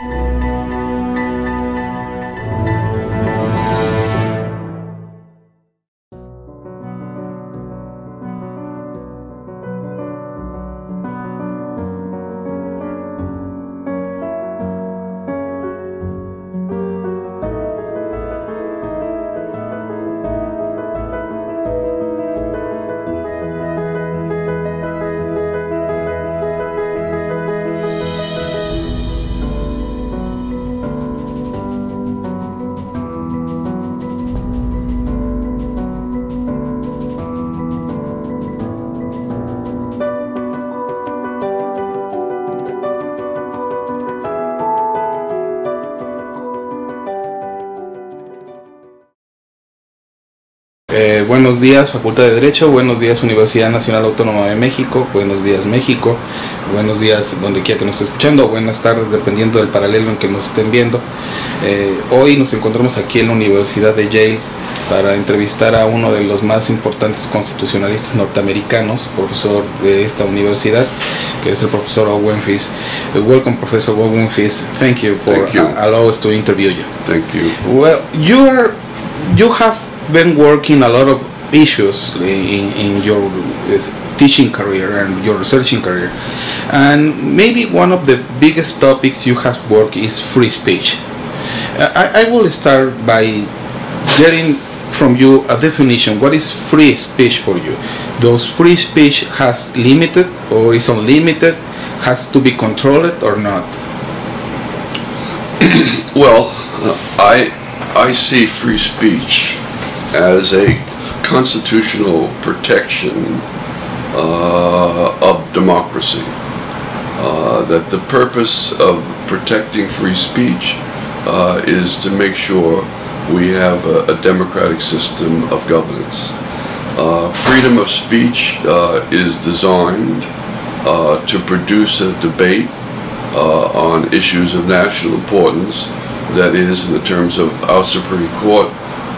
you. Eh, buenos días Facultad de Derecho, buenos días Universidad Nacional Autónoma de México, buenos días México, buenos días donde quiera que nos esté escuchando, buenas tardes dependiendo del paralelo en que nos estén viendo. Eh, hoy nos encontramos aquí en la Universidad de Yale para entrevistar a uno de los más importantes constitucionalistas norteamericanos, profesor de esta universidad, que es el profesor Owen Fis. Uh, welcome, Professor Owen Fis. Thank you for Thank you. uh, allow us to interview you. Thank you. Well, you are, you have been working a lot of issues in, in your uh, teaching career and your researching career, and maybe one of the biggest topics you have worked is free speech. I, I will start by getting from you a definition. What is free speech for you? Does free speech has limited or is unlimited? Has to be controlled or not? Well, I I see free speech as a constitutional protection uh, of democracy. Uh, that the purpose of protecting free speech uh, is to make sure we have a, a democratic system of governance. Uh, freedom of speech uh, is designed uh, to produce a debate on issues of national importance that is, in the terms of our Supreme Court,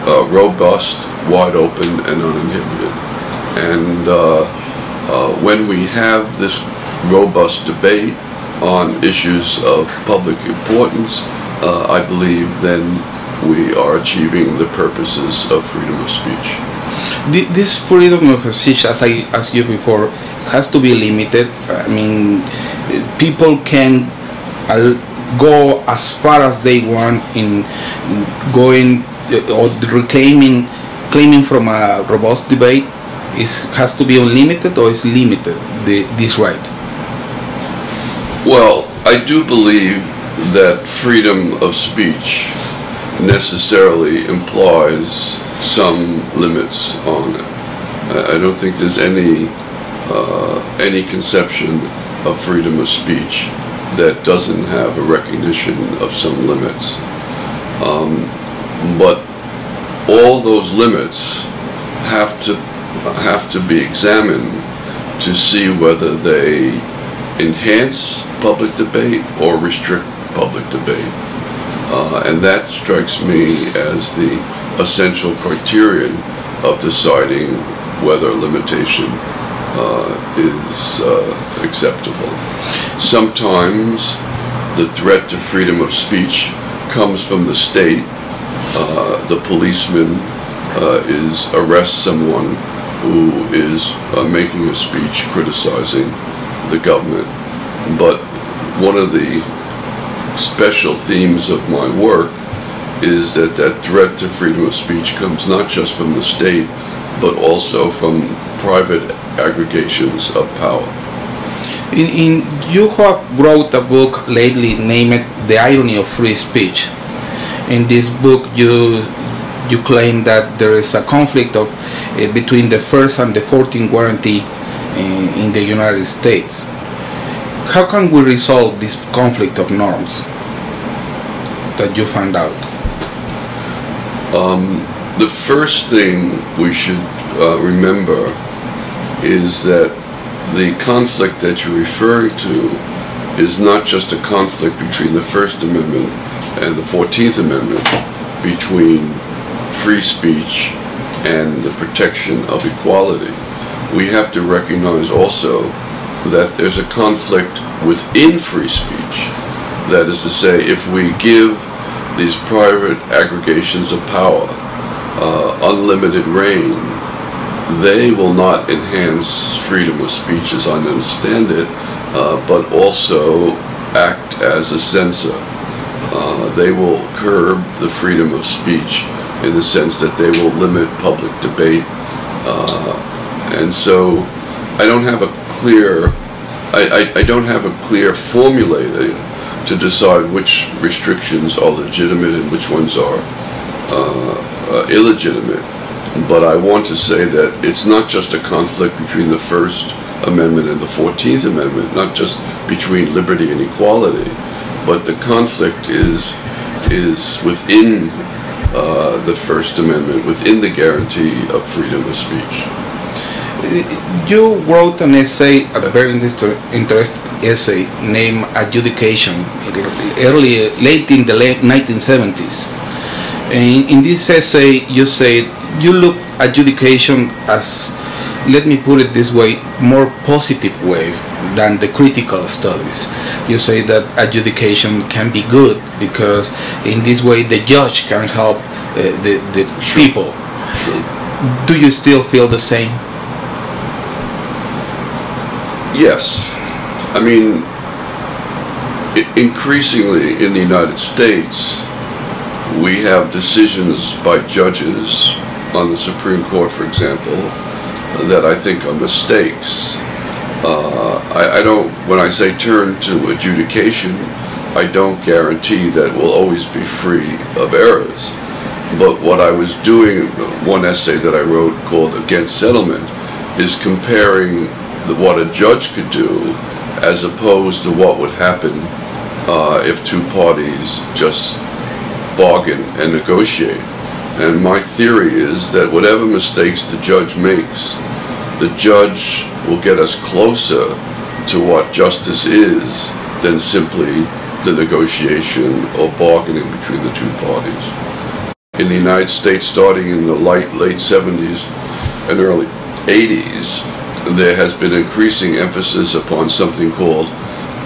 uh, robust, wide open, and uninhibited. And uh, uh, when we have this robust debate on issues of public importance, uh, I believe then we are achieving the purposes of freedom of speech. This freedom of speech, as I asked you before, has to be limited. I mean, people can uh, go as far as they want in going or reclaiming, claiming from a robust debate. Is has to be unlimited or is limited the, this right? Well, I do believe that freedom of speech necessarily implies some limits on it. I don't think there's any uh, any conception of freedom of speech that doesn't have a recognition of some limits. Um, but all those limits have to have to be examined to see whether they enhance public debate or restrict public debate. Uh, and that strikes me as the essential criterion of deciding whether limitation uh, is uh, acceptable. Sometimes the threat to freedom of speech comes from the state. Uh, the policeman uh, is arrests someone who is uh, making a speech criticizing the government. But one of the special themes of my work is that that threat to freedom of speech comes not just from the state, but also from private aggregations of power. In, in you have wrote a book lately named "The Irony of Free Speech." In this book, you you claim that there is a conflict of uh, between the first and the 14th guarantee uh, in the United States. How can we resolve this conflict of norms that you found out? Um, the first thing we should uh, remember is that the conflict that you're referring to is not just a conflict between the First Amendment and the 14th Amendment, between free speech and the protection of equality. We have to recognize also that there's a conflict within free speech That is to say, if we give these private aggregations of power uh, unlimited reign, they will not enhance freedom of speech as I understand it, uh, but also act as a censor. Uh, they will curb the freedom of speech in the sense that they will limit public debate. Uh, and so I don't have a clear, I, I, I don't have a clear formulator to decide which restrictions are legitimate and which ones are uh, uh, illegitimate. But I want to say that it's not just a conflict between the First Amendment and the 14th Amendment, not just between liberty and equality, but the conflict is, is within uh, the First Amendment, within the guarantee of freedom of speech. You wrote an essay, a very interesting essay named Adjudication, early, late in the late 1970s. In, in this essay, you said you look adjudication as, let me put it this way, more positive way than the critical studies. You say that adjudication can be good because in this way the judge can help uh, the, the Sure. people. Do you still feel the same? Yes. I mean, increasingly in the United States, we have decisions by judges on the Supreme Court, for example, that I think are mistakes. Uh, I, I don't, when I say turn to adjudication, I don't guarantee that we'll always be free of errors. But what I was doing, one essay that I wrote called Against Settlement, is comparing the, what a judge could do as opposed to what would happen uh, if two parties just bargain and negotiate. And my theory is that whatever mistakes the judge makes, the judge will get us closer to what justice is than simply the negotiation or bargaining between the two parties. In the United States, starting in the late, late 70s and early 80s, there has been increasing emphasis upon something called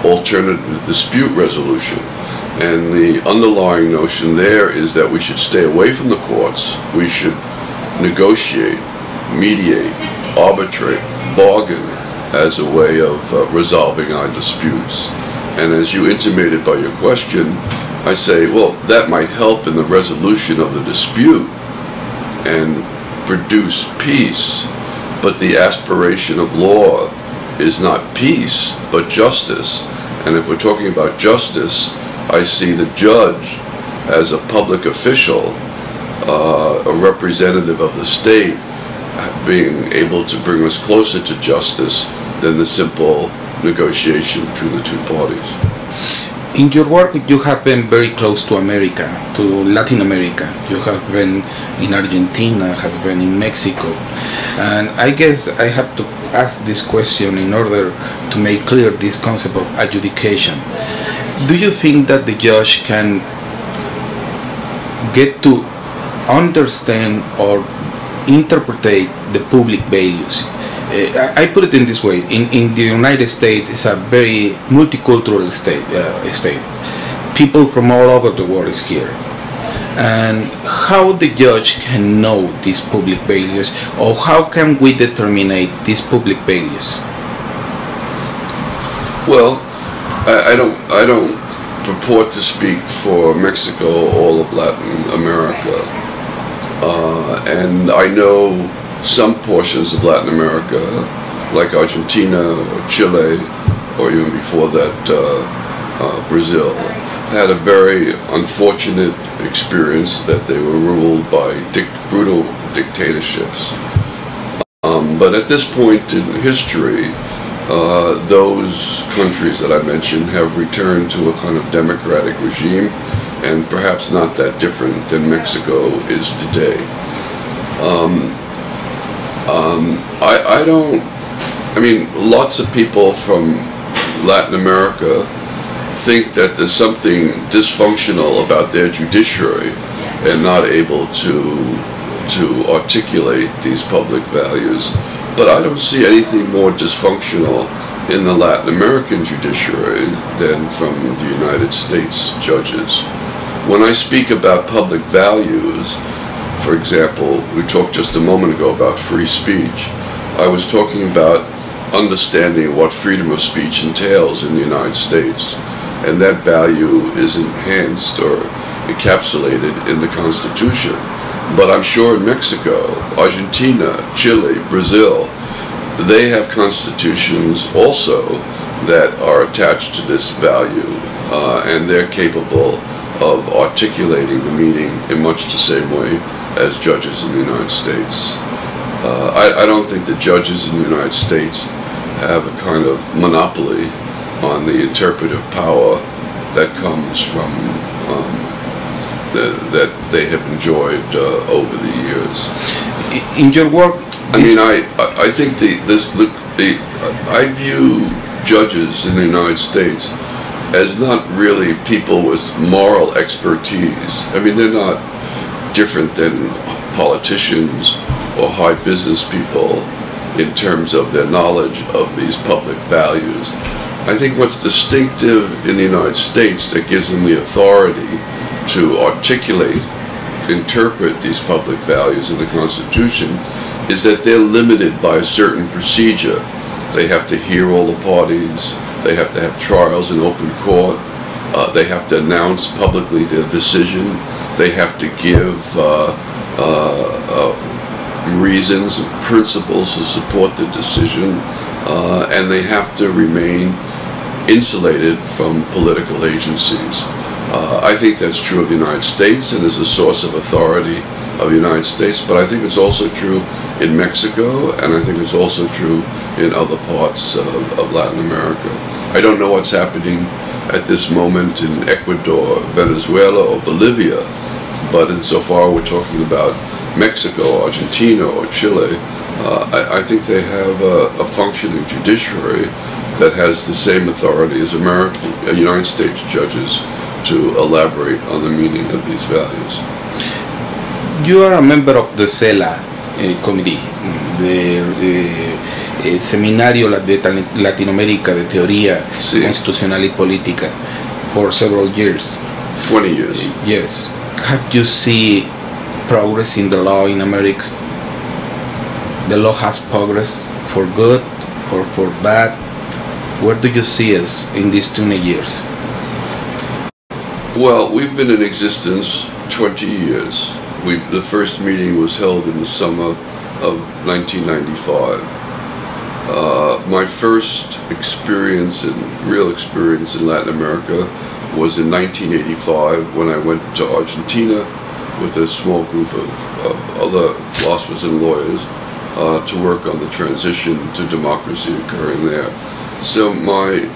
alternative dispute resolution. And the underlying notion there is that we should stay away from the courts. We should negotiate, mediate, arbitrate, bargain as a way of uh, resolving our disputes. And as you intimated by your question, I say, well, that might help in the resolution of the dispute and produce peace, but the aspiration of law is not peace, but justice. And if we're talking about justice, I see the judge as a public official, uh, a representative of the state, being able to bring us closer to justice than the simple negotiation between the two parties. In your work, you have been very close to America, to Latin America. You have been in Argentina, has been in Mexico, and I guess I have to ask this question in order to make clear this concept of adjudication. Do you think that the judge can get to understand or interpret the public values? Uh, I put it in this way: in in the United States, it's a very multicultural state. Uh, state. People from all over the world is here, and how the judge can know these public values, or how can we determine these public values? Well, I, I don't I don't purport to speak for Mexico or all of Latin America, uh, and I know some portions of Latin America, like Argentina or Chile, or even before that uh, uh, Brazil, had a very unfortunate experience that they were ruled by dic- brutal dictatorships. Um, but at this point in history, uh, those countries that I mentioned have returned to a kind of democratic regime, and perhaps not that different than Mexico is today. Um, um, I, I don't, I mean, lots of people from Latin America think that there's something dysfunctional about their judiciary and not able to to articulate these public values. But I don't see anything more dysfunctional in the Latin American judiciary than from the United States judges. When I speak about public values, for example, we talked just a moment ago about free speech. I was talking about understanding what freedom of speech entails in the United States, and that value is enhanced or encapsulated in the Constitution. But I'm sure in Mexico, Argentina, Chile, Brazil, they have constitutions also that are attached to this value, uh, and they're capable of articulating the meaning in much the same way as judges in the United States. Uh, I, I, don't think the judges in the United States have a kind of monopoly on the interpretive power that comes from um, the, that they have enjoyed uh, over the years. In your work, I mean, I I think the this the, the I view judges in the United States as not really people with moral expertise. I mean, they're not different than politicians or high business people in terms of their knowledge of these public values. I think what's distinctive in the United States that gives them the authority to articulate, interpret these public values in the Constitution is that they're limited by a certain procedure. They have to hear all the parties, they have to have trials in open court, uh, they have to announce publicly their decision, they have to give uh, uh, uh reasons and principles to support the decision, uh, and they have to remain insulated from political agencies. Uh, I think that's true of the United States and is a source of authority of the United States, but I think it's also true in Mexico, and I think it's also true in other parts of, of Latin America. I don't know what's happening at this moment in Ecuador, Venezuela, or Bolivia, but insofar we're talking about Mexico, Argentina, or Chile, uh, I, I, think they have a, a, functioning judiciary that has the same authority as American, uh, United States judges to elaborate on the meaning of these values. You are a member of the SELA uh, committee, the uh, Seminario de Latinoamérica de Teoría sí. Constitucional y Política, for several years. 20 years. yes. Have you seen progress in the law in America? The law has progress for good or for bad. Where do you see us in these 20 years? Well, we've been in existence 20 years. We, the first meeting was held in the summer of 1995. Uh, my first experience and real experience in Latin America was in 1985 when I went to Argentina with a small group of, of other philosophers and lawyers uh, to work on the transition to democracy occurring there. So my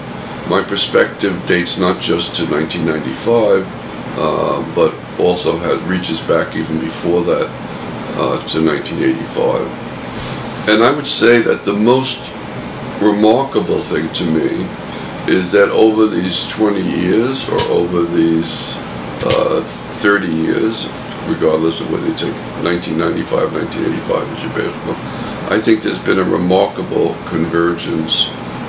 my perspective dates not just to 1995, uh, but also has, reaches back even before that uh, to 1985. And I would say that the most remarkable thing to me is that over these 20 years or over these uh, 30 years, regardless of whether you take 1995, 1985 as your benchmark. I think there's been a remarkable convergence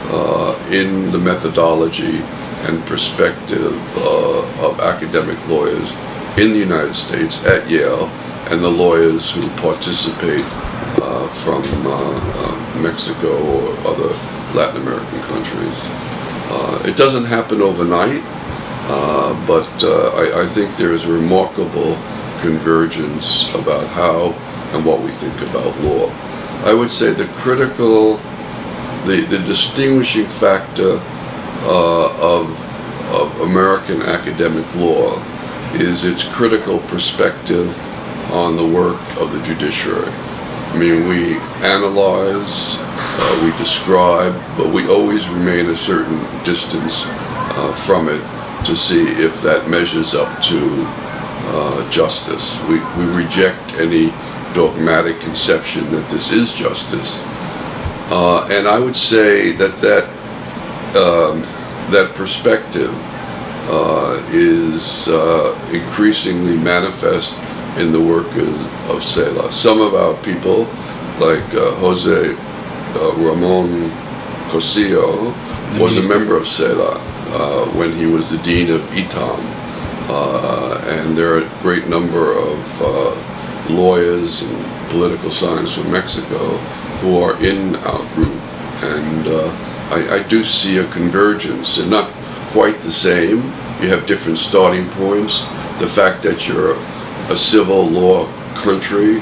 uh, in the methodology and perspective uh, of academic lawyers in the United States at Yale and the lawyers who participate from uh, uh, Mexico or other Latin American countries. Uh, it doesn't happen overnight, but I, I think there is remarkable convergence about how and what we think about law. I would say the critical, the, the distinguishing factor uh, of, of American academic law is its critical perspective on the work of the judiciary. I mean, we analyze, uh, we describe, but we always remain a certain distance uh, from it to see if that measures up to uh, justice. We, we reject any dogmatic conception that this is justice. Uh, and I would say that that, um, that perspective uh, is uh, increasingly manifest in the work of, of SELA. Some of our people, like uh, Jose uh, Ramon Cossío was a member of SELA uh, when he was the dean of ITAM. Uh, and there are a great number of uh, lawyers and political science from Mexico who are in our group. And uh, I, I do see a convergence, and not quite the same. You have different starting points. The fact that you're a civil law country,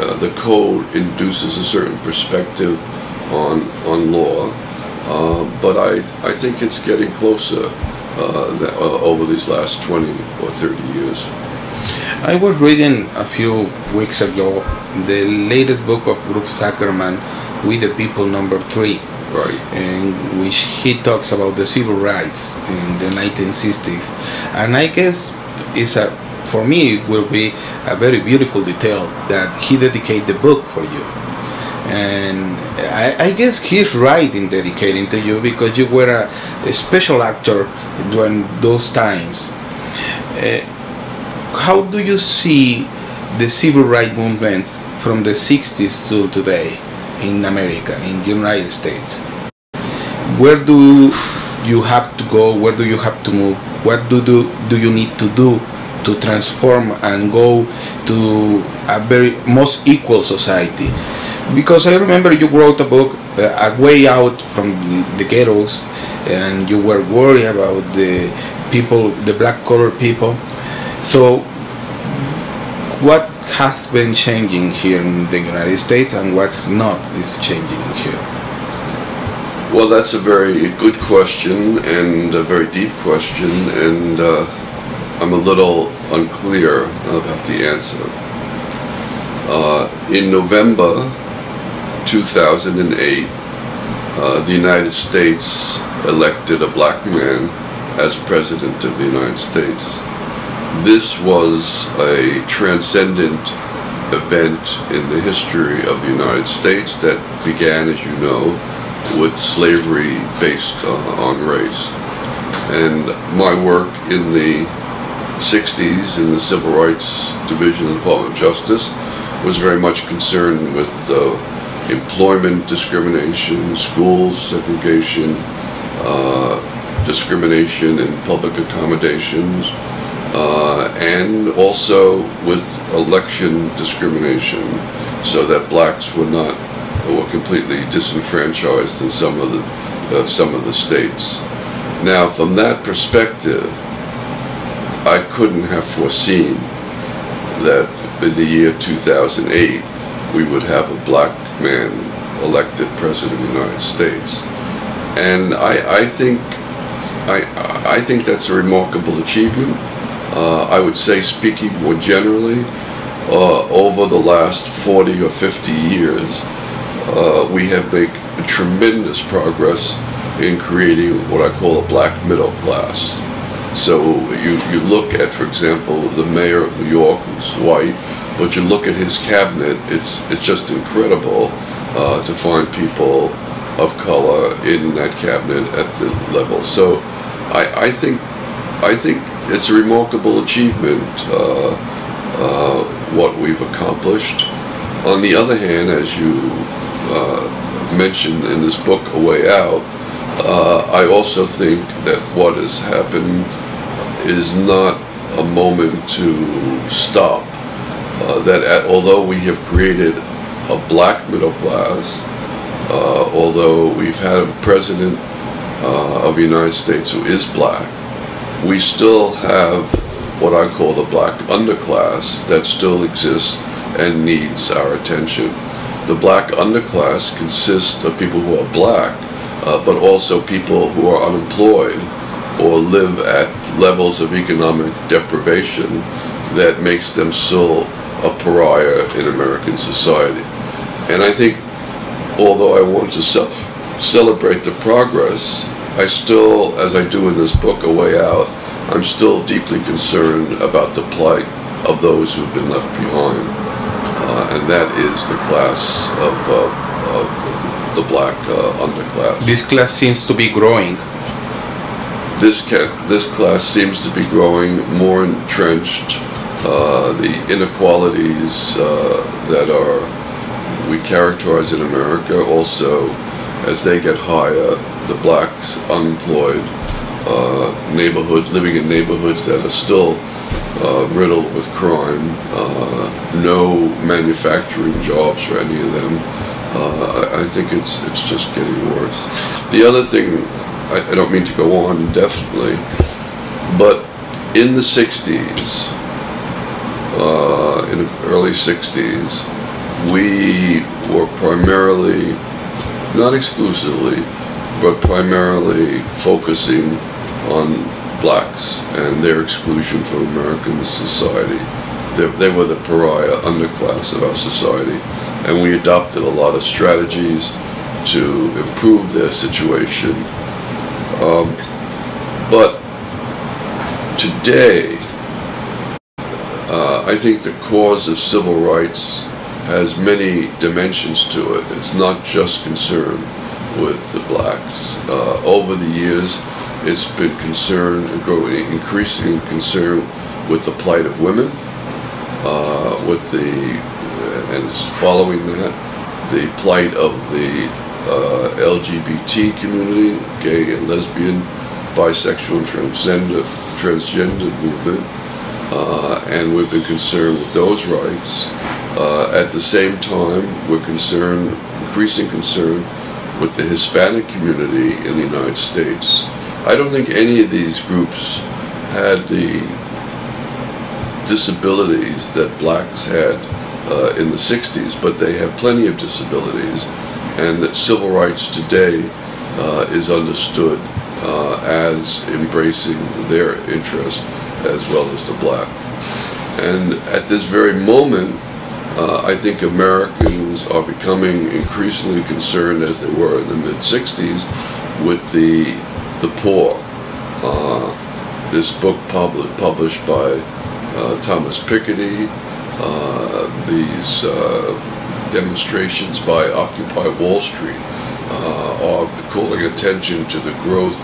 uh, the code induces a certain perspective on on law. Uh, but I I think it's getting closer uh, that, uh, over these last 20 or 30 years. I was reading a few weeks ago the latest book of Bruce Ackerman, We the People Number Three, Right. in which he talks about the civil rights in the 1960s, and I guess it's a for me it will be a very beautiful detail that he dedicate the book for you and I, I guess he's right in dedicating to you because you were a, a special actor during those times uh, how do you see the civil rights movements from the 60s to today in America, in the United States? Where do you have to go? Where do you have to move? What do, do, do you need to do to transform and go to a very most equal society? Because I remember you wrote a book, uh, A Way Out from the Ghettos, and you were worried about the people, the black colored people. So, what has been changing here in the United States and what's not is changing here? Well, that's a very good question and a very deep question, and uh, I'm a little unclear about the answer. Uh, in November 2008, uh, the United States elected a black man as President of the United States. This was a transcendent event in the history of the United States that began, as you know, with slavery based uh, on race. And my work in the 60s in the Civil Rights Division of the Department of Justice was very much concerned with uh, employment discrimination, school segregation, uh, discrimination in public accommodations, uh, and also with election discrimination so that blacks were not were completely disenfranchised in some of the uh, some of the states. Now, from that perspective, I couldn't have foreseen that in the year 2008 we would have a black man elected president of the United States, and I, I think I I think that's a remarkable achievement. Uh, I would say, speaking more generally, uh, over the last 40 or 50 years, uh, we have made tremendous progress in creating what I call a black middle class. So you, you look at, for example, the mayor of New York, who's white, but you look at his cabinet, it's, it's just incredible uh, to find people of color in that cabinet at the level. So I, I think I think it's a remarkable achievement uh, uh, what we've accomplished. On the other hand, as you uh, mentioned in this book, A Way Out, uh, I also think that what has happened is not a moment to stop. Uh, that at, although we have created a black middle class, uh, although we've had a president of the United States who is black, we still have what I call the black underclass that still exists and needs our attention. The black underclass consists of people who are black, uh, but also people who are unemployed or live at levels of economic deprivation that makes them still a pariah in American society. And I think, although I want to ce celebrate the progress, I still, as I do in this book, A Way Out, I'm still deeply concerned about the plight of those who've been left behind. Uh, and that is the class of, uh, of the black uh, underclass. This class seems to be growing. This, this class seems to be growing more entrenched. Uh, the inequalities uh, that are we characterize in America also as they get higher, the blacks unemployed, uh, neighborhoods, living in neighborhoods that are still uh, riddled with crime, uh, no manufacturing jobs for any of them. Uh, I, I think it's it's just getting worse. The other thing, I, I don't mean to go on indefinitely, but in the 60s, uh, in the early 60s, we were primarily, not exclusively, but primarily focusing on blacks and their exclusion from American society. They, they were the pariah underclass of our society, and we adopted a lot of strategies to improve their situation. Um, but today, uh, I think the cause of civil rights has many dimensions to it. It's not just concerned with the blacks. Uh, over the years, it's been concerned, growing, increasing concern with the plight of women, uh, with the, and it's following that, the plight of the uh, LGBT community, gay and lesbian, bisexual and transgender, transgender movement, uh, and we've been concerned with those rights. Uh, at the same time, we're concerned, increasing concern, with the Hispanic community in the United States. I don't think any of these groups had the disabilities that blacks had uh, in the 60s, but they have plenty of disabilities, and that civil rights today uh, is understood uh, as embracing their interest as well as the black. And at this very moment, uh, I think Americans are becoming increasingly concerned, as they were in the mid 60s, with the the poor. Uh, this book pub published by uh, Thomas Piketty, uh, these demonstrations by Occupy Wall Street uh, are calling attention to the growth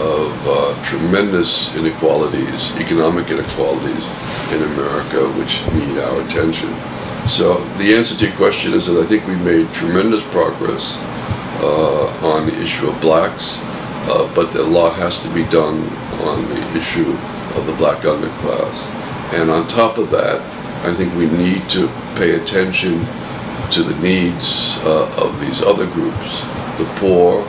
of tremendous inequalities, economic inequalities in America, which need our attention. So the answer to your question is that I think we've made tremendous progress uh, on the issue of blacks, uh, but a lot has to be done on the issue of the black underclass. And on top of that, I think we need to pay attention to the needs uh, of these other groups, the poor,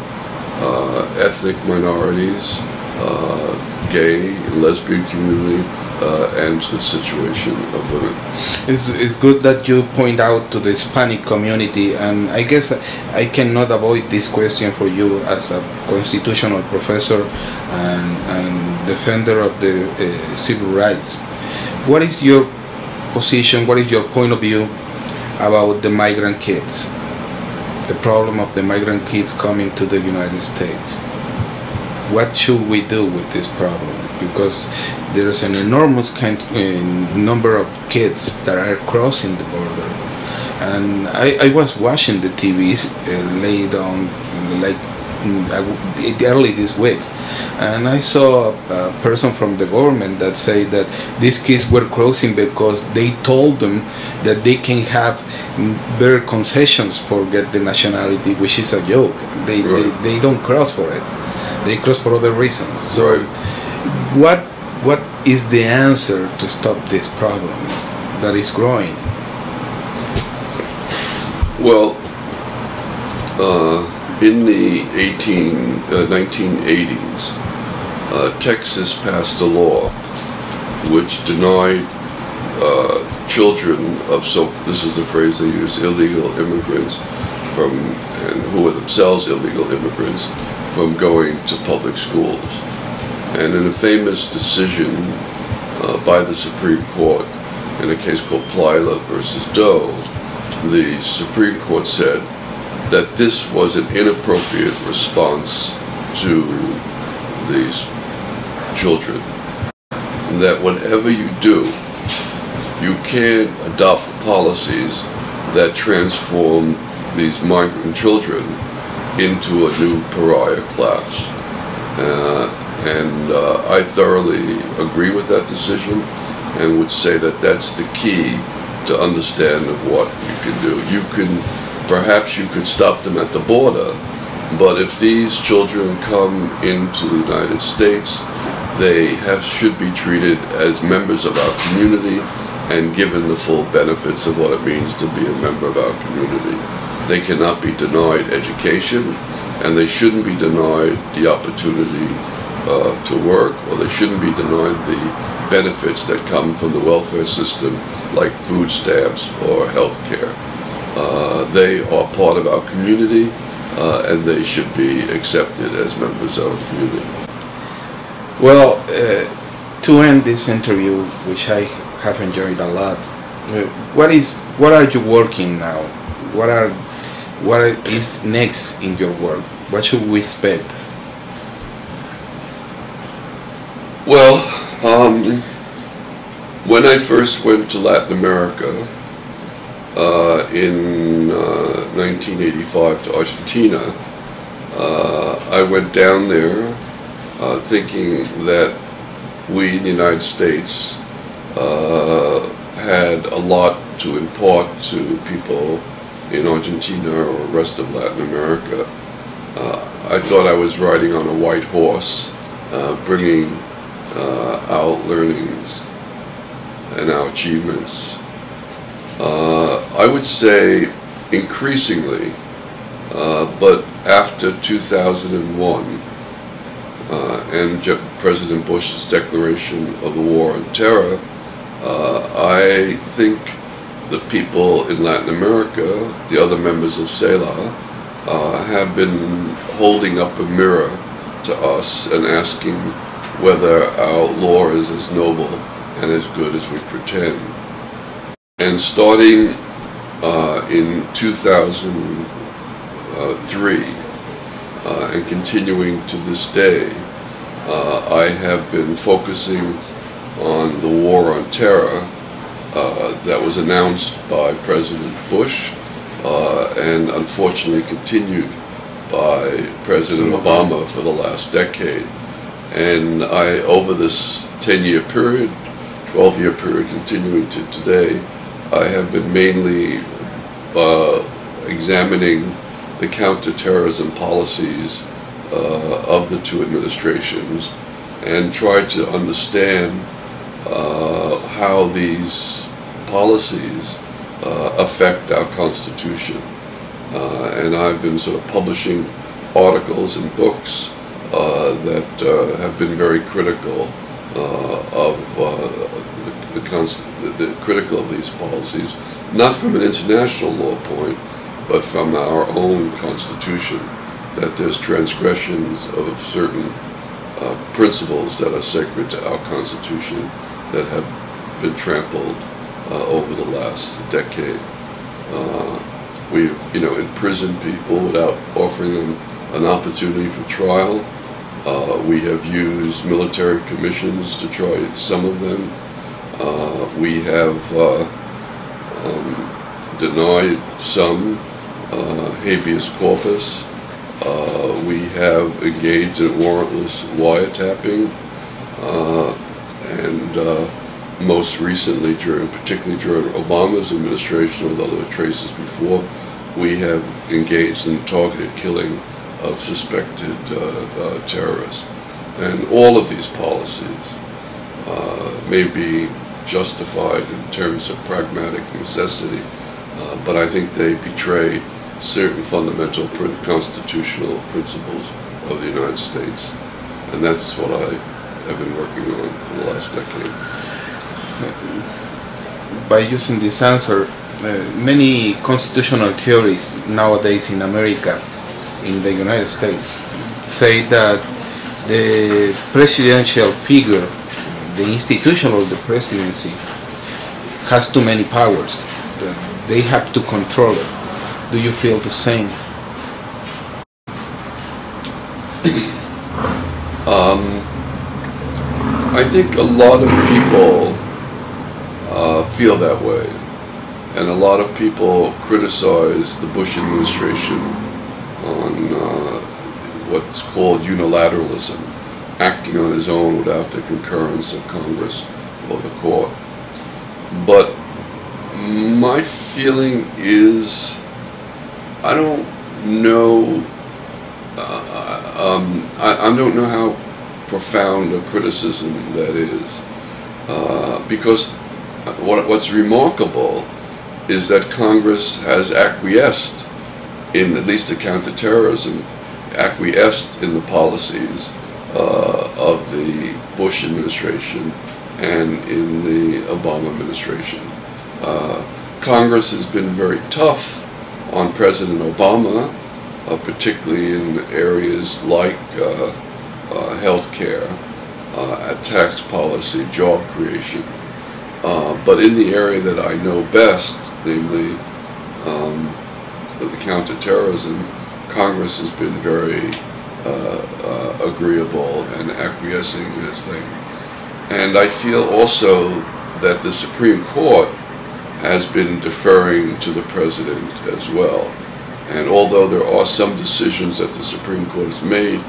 uh, ethnic minorities, uh, gay lesbian community, uh, and the situation of women. It's, it's good that you point out to the Hispanic community, and I guess I cannot avoid this question for you as a constitutional professor and, and defender of the uh, civil rights. What is your position, what is your point of view about the migrant kids? The problem of the migrant kids coming to the United States. What should we do with this problem? Because there's an enormous kind, uh, number of kids that are crossing the border. And I, I was watching the TVs uh, late on, like early this week, and I saw a person from the government that said that these kids were crossing because they told them that they can have better concessions for get the nationality, which is a joke. They, right. they, they don't cross for it. They cross for other reasons. So, right. what what is the answer to stop this problem that is growing? Well, uh, in the 18, uh, 1980s, uh, Texas passed a law which denied uh, children of so this is the phrase they use illegal immigrants from and who are themselves illegal immigrants from going to public schools. And in a famous decision uh, by the Supreme Court in a case called Plyler versus Doe, the Supreme Court said that this was an inappropriate response to these children. And that whatever you do, you can't adopt policies that transform these migrant children into a new pariah class. Uh, and uh, I thoroughly agree with that decision and would say that that's the key to understand what you can do. You can, perhaps you could stop them at the border But if these children come into the United States, they have, should be treated as members of our community and given the full benefits of what it means to be a member of our community. They cannot be denied education, and they shouldn't be denied the opportunity uh, to work, or they shouldn't be denied the benefits that come from the welfare system, like food stamps or health care. Uh, they are part of our community, uh, and they should be accepted as members of our community. Well, uh, to end this interview, which I have enjoyed a lot, what is what are you working now? What are what is next in your work? What should we expect? Well, um, when I first went to Latin America in uh, 1985 to Argentina, uh, I went down there uh, thinking that we in the United States uh, had a lot to impart to people in Argentina or the rest of Latin America. Uh, I thought I was riding on a white horse, uh, bringing uh, our learnings and our achievements. Uh, I would say increasingly, but after 2001, uh, and Je President Bush's declaration of the war on terror, uh, I think the people in Latin America, the other members of SELA, uh, have been holding up a mirror to us and asking whether our law is as noble and as good as we pretend. And starting uh, in 2003, uh, and continuing to this day, uh, I have been focusing on the war on terror uh, that was announced by President Bush uh, and unfortunately continued by President Obama for the last decade. And I, over this 10-year period, 12-year period continuing to today, I have been mainly uh, examining the counterterrorism policies uh, of the two administrations and try to understand uh, how these policies uh, affect our Constitution. Uh, and I've been sort of publishing articles and books uh, that have been very critical of the, the, the critical of these policies, not from an international law point, but from our own Constitution, that there's transgressions of certain uh, principles that are sacred to our Constitution that have been trampled uh, over the last decade. Uh, we've, you know, imprisoned people without offering them an opportunity for trial. Uh, we have used military commissions to try some of them. Uh, we have uh, um, denied some uh, habeas corpus. Uh, we have engaged in warrantless wiretapping, and most recently, during, particularly during Obama's administration, with other traces before, we have engaged in targeted killing of suspected terrorists. And all of these policies uh, may be justified in terms of pragmatic necessity, but I think they betray certain fundamental constitutional principles of the United States. And that's what I have been working on for the last decade. By using this answer, uh, many constitutional theories nowadays in America, in the United States, say that the presidential figure, the institution of the presidency, has too many powers. They have to control it do you feel the same? um, I think a lot of people uh, feel that way. And a lot of people criticize the Bush administration on uh, what's called unilateralism, acting on his own without the concurrence of Congress or the court. But my feeling is I don't know uh, um, I, I don't know how profound a criticism that is, uh, because what, what's remarkable is that Congress has acquiesced in at least the counterterrorism, acquiesced in the policies uh, of the Bush administration and in the Obama administration. Uh, Congress has been very tough on President Obama, uh, particularly in areas like uh, uh, health care, uh, tax policy, job creation. Uh, but in the area that I know best, namely um, the counterterrorism, Congress has been very uh, uh, agreeable and acquiescing in this thing. And I feel also that the Supreme Court has been deferring to the President as well. And although there are some decisions that the Supreme Court has made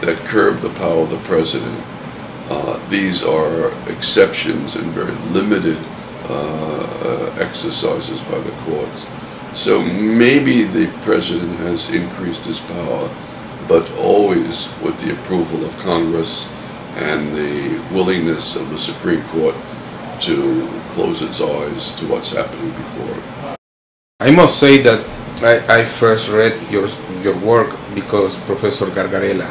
that curb the power of the President, uh, these are exceptions and very limited uh, uh, exercises by the courts. So maybe the President has increased his power, but always with the approval of Congress and the willingness of the Supreme Court to close its eyes to what's happening before it. I must say that I, I first read your your work because Professor Gargarella.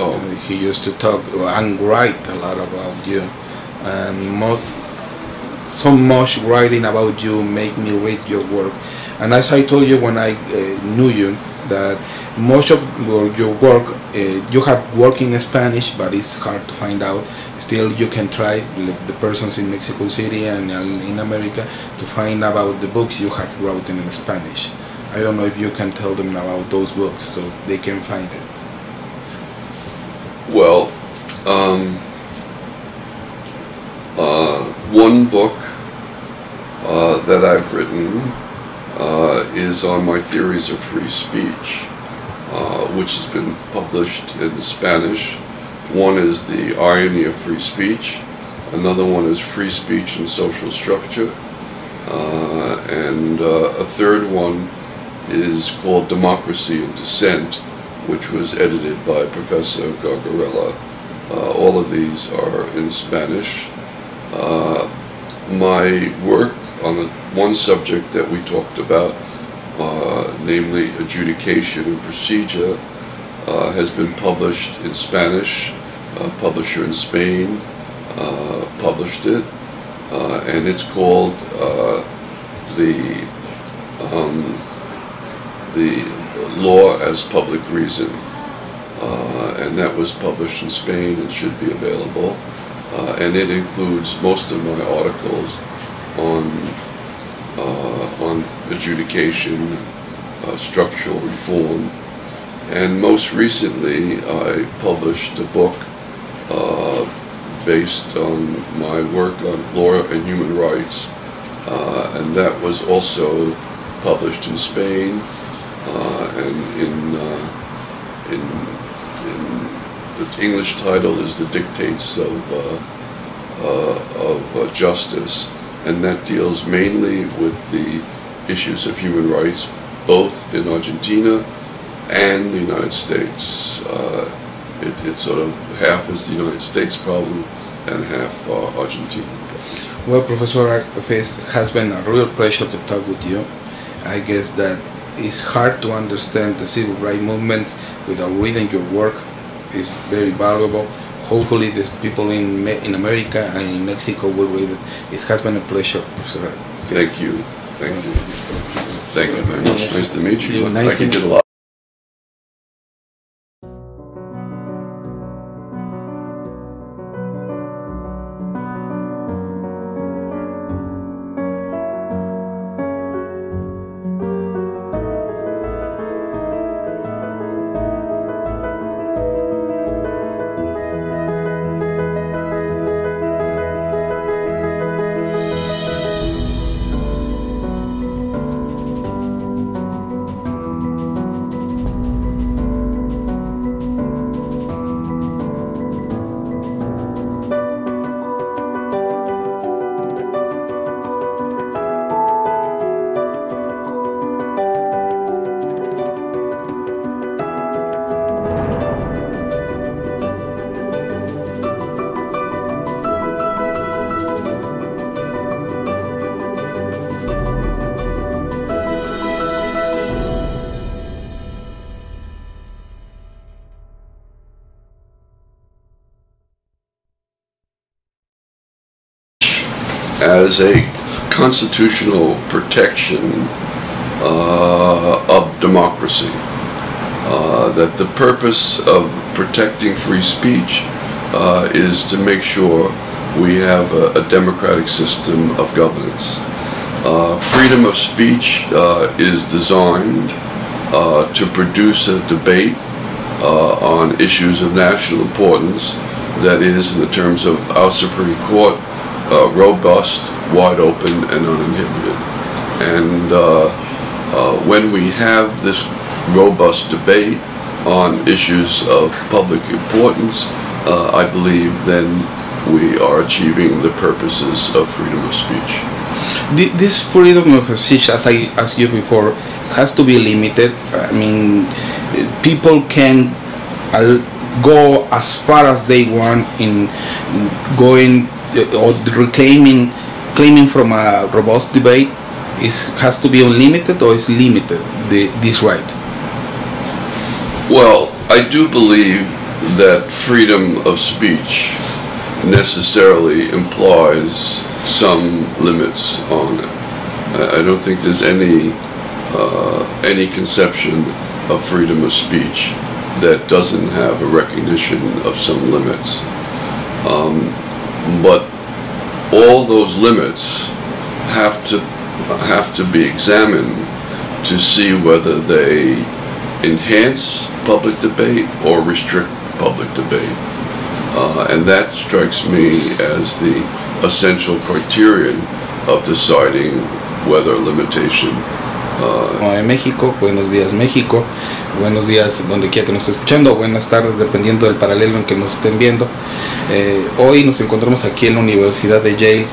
Oh. Uh, he used to talk and write a lot about you, and mo- so much writing about you made me read your work. And as I told you when I uh, knew you, that most of your, work uh, you have work in Spanish, but it's hard to find out. Still, you can try the persons in Mexico City and in America to find about the books you have wrote in Spanish. I don't know if you can tell them about those books so they can find it. Well, um, uh, one book uh, that I've written uh, is on my theories of free speech, uh, which has been published in Spanish. One is The Irony of Free Speech, another one is Free Speech and Social Structure, uh, and uh, a third one is called Democracy and Dissent, which was edited by Professor Gargarella. Uh, all of these are in Spanish. Uh, my work on the one subject that we talked about, uh, namely adjudication and procedure, uh, has been published in Spanish. A publisher in Spain uh, published it, uh, and it's called the um, the law as public reason. Uh, and that was published in Spain and should be available. Uh, and it includes most of my articles on uh, on adjudication, uh, structural reform, and most recently I published a book uh, based on my work on law and human rights, uh, and that was also published in Spain uh, and in, in, in, the English title is The Dictates of, of Justice, and that deals mainly with the issues of human rights, both in Argentina and the United States. Uh, it, sort of half is the United States problem and half uh, Argentina. Well, Professor it has been a real pleasure to talk with you. I guess that it's hard to understand the civil rights movements without reading your work. It's very valuable. Hopefully, the people in in America and in Mexico will read it. It has been a pleasure, Professor. Thank you. Thank you. Thank you very much. Nice to meet you. Nice like you did a lot. As a constitutional protection uh, of democracy. Uh, that the purpose of protecting free speech uh, is to make sure we have a, a democratic system of governance. Uh, freedom of speech uh, is designed uh, to produce a debate on issues of national importance that is, in the terms of our Supreme Court, uh, robust, wide open, and uninhibited. And uh, uh, when we have this robust debate on issues of public importance, uh, I believe then we are achieving the purposes of freedom of speech. This freedom of speech, as I asked you before, has to be limited. I mean, people can go as far as they want in going or reclaiming, claiming from a robust debate. Is has to be unlimited or is limited the, this right? Well, I do believe that freedom of speech necessarily implies some limits on it. I don't think there's any uh, any conception of freedom of speech that doesn't have a recognition of some limits. Um, but all those limits have to have to be examined to see whether they enhance public debate or restrict public debate. Uh, and that strikes me as the essential criterion of deciding whether limitation uh, de México, buenos días México, buenos días donde quiera que nos esté escuchando, buenas tardes dependiendo del paralelo en que nos estén viendo. Eh, hoy nos encontramos aquí en la Universidad de Yale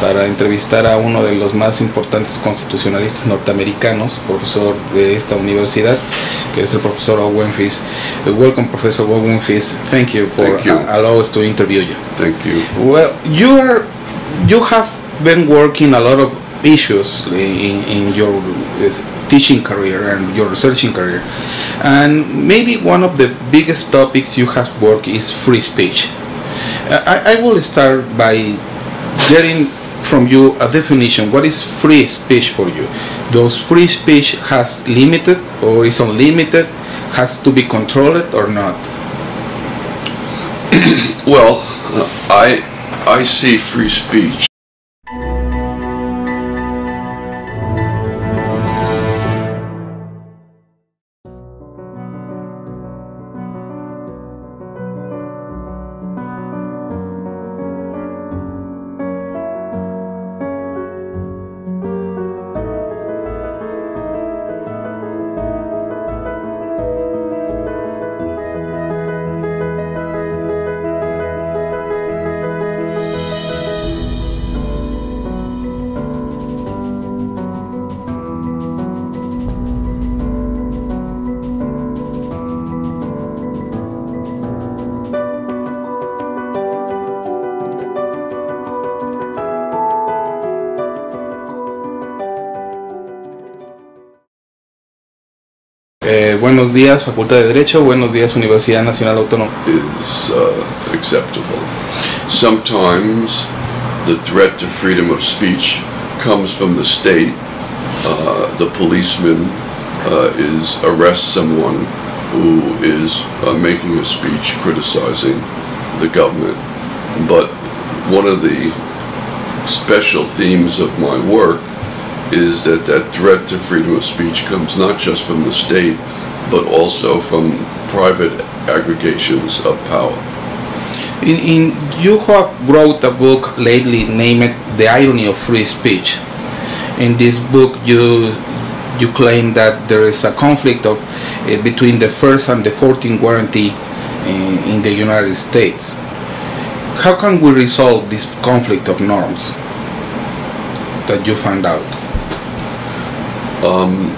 para entrevistar a uno de los más importantes constitucionalistas norteamericanos, profesor de esta universidad, que es el profesor Owen. Eh, welcome, Professor Owen. Thank you for Thank you. uh, allow us to interview you. thank you. Well, you are, you have been working a lot of issues in, in your uh, teaching career and your researching career, and maybe one of the biggest topics you have worked is free speech. Uh, I, I will start by getting from you a definition. What is free speech for you? Does free speech has limited or is unlimited? Has to be controlled or not? Well, I I see free speech buenos días, Facultad de Derecho. Buenos días, Universidad Nacional Autónoma. is uh, acceptable. Sometimes the threat to freedom of speech comes from the state. Uh, the policeman uh, is arrests someone who is uh, making a speech criticizing the government. But one of the special themes of my work is that that threat to freedom of speech comes not just from the state, but also from private aggregations of power. In, in you have wrote a book lately named "The Irony of Free Speech." In this book, you you claim that there is a conflict of uh, between the first and the 14th guarantee in, in the United States. How can we resolve this conflict of norms that you found out? Um,